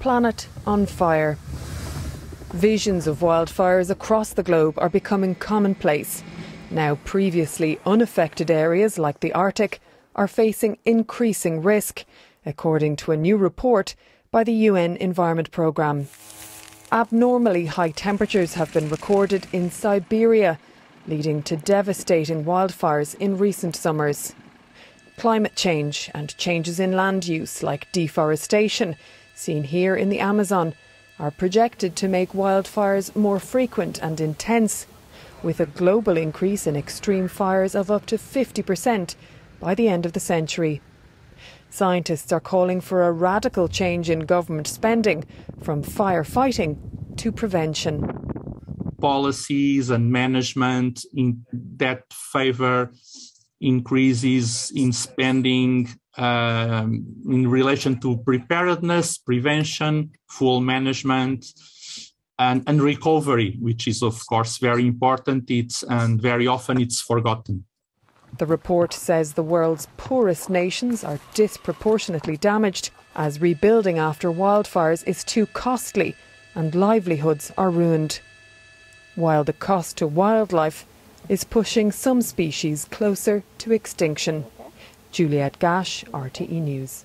Planet on fire. Visions of wildfires across the globe are becoming commonplace. Now, previously unaffected areas like the Arctic are facing increasing risk, according to a new report by the UN Environment Programme. Abnormally high temperatures have been recorded in Siberia, leading to devastating wildfires in recent summers. Climate change and changes in land use, like deforestation, seen here in the Amazon, are projected to make wildfires more frequent and intense, with a global increase in extreme fires of up to 50% by the end of the century. Scientists are calling for a radical change in government spending from firefighting to prevention. Policies and management in that favor increases in spending um, in relation to preparedness, prevention, fuel management, and, and recovery, which is of course very important. It's and very often it's forgotten. The report says the world's poorest nations are disproportionately damaged as rebuilding after wildfires is too costly and livelihoods are ruined. While the cost to wildlife is pushing some species closer to extinction. Juliet Gash, RTE News.